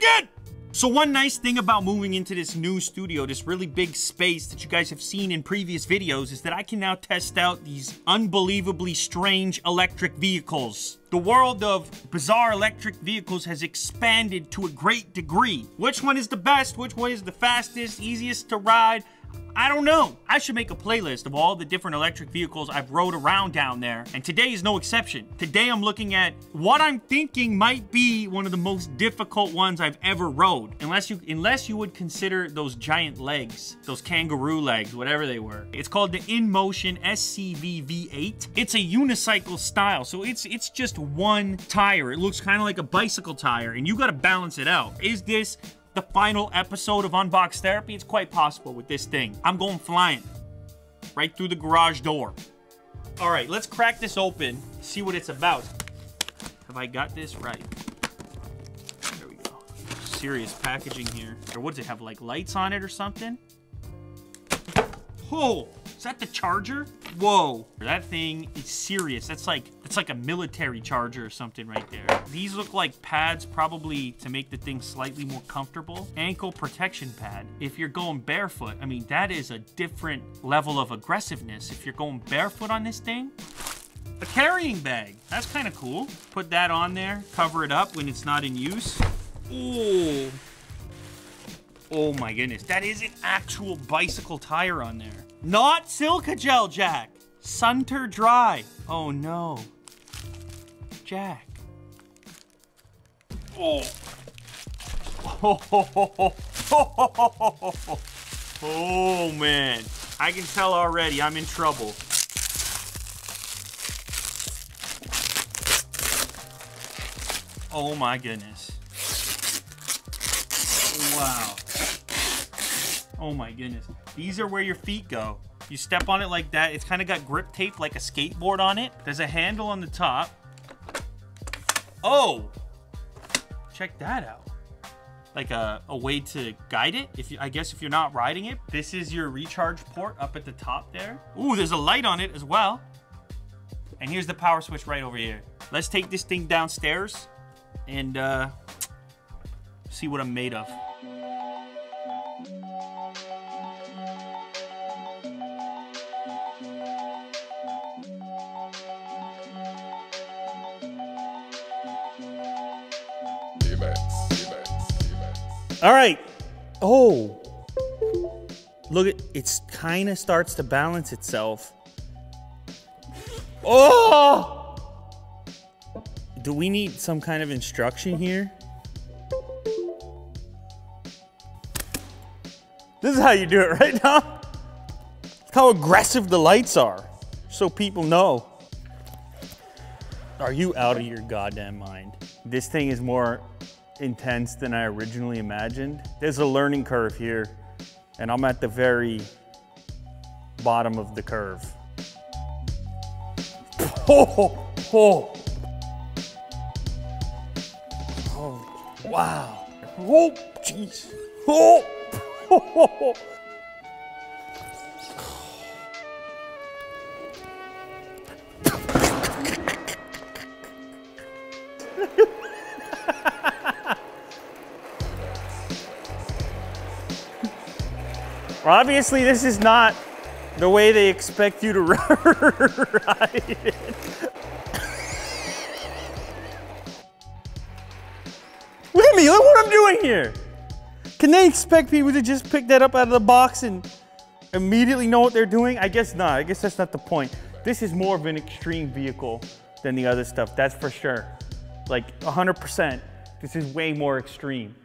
again! So one nice thing about moving into this new studio, this really big space that you guys have seen in previous videos, is that I can now test out these unbelievably strange electric vehicles. The world of bizarre electric vehicles has expanded to a great degree. Which one is the best? Which one is the fastest, easiest to ride? I don't know. I should make a playlist of all the different electric vehicles I've rode around down there, and today is no exception. Today I'm looking at what I'm thinking might be one of the most difficult ones I've ever rode. Unless you unless you would consider those giant legs, those kangaroo legs, whatever they were. It's called the InMotion SCV V8. It's a unicycle style, so it's it's just one tire. It looks kind of like a bicycle tire, and you gotta balance it out. Is this the final episode of Unbox Therapy? It's quite possible with this thing. I'm going flying right through the garage door. All right, let's crack this open, see what it's about. Have I got this right? There we go. Serious packaging here. Or what does it have, like lights on it or something? Oh, is that the charger? Whoa, that thing is serious. That's like that's like a military charger or something right there. These look like pads probably to make the thing slightly more comfortable. Ankle protection pad. If you're going barefoot, I mean, that is a different level of aggressiveness. If you're going barefoot on this thing, a carrying bag. That's kind of cool. Put that on there, cover it up when it's not in use. Ooh. Oh my goodness, that is an actual bicycle tire on there. Not Silica Gel, Jack. Sunter Dry. Oh no. Jack. Oh. Oh man. I can tell already I'm in trouble. Oh my goodness. Wow. Oh my goodness. These are where your feet go. You step on it like that. It's kind of got grip tape like a skateboard on it. There's a handle on the top. Oh! Check that out. Like a, a way to guide it. If you, I guess if you're not riding it, this is your recharge port up at the top there. Ooh, there's a light on it as well. And here's the power switch right over here. Let's take this thing downstairs and uh, see what I'm made of. All right. Oh. Look at it's kind of starts to balance itself. Oh! Do we need some kind of instruction here? This is how you do it right now. Look how aggressive the lights are, so people know. Are you out of your goddamn mind? This thing is more intense than I originally imagined. There's a learning curve here, and I'm at the very bottom of the curve. Oh, oh, oh, wow. Oh, jeez. Oh, oh, oh. oh. Obviously, this is not the way they expect you to ride it. Look at me, look what I'm doing here. Can they expect people to just pick that up out of the box and immediately know what they're doing? I guess not, I guess that's not the point. This is more of an extreme vehicle than the other stuff, that's for sure. Like 100%, this is way more extreme.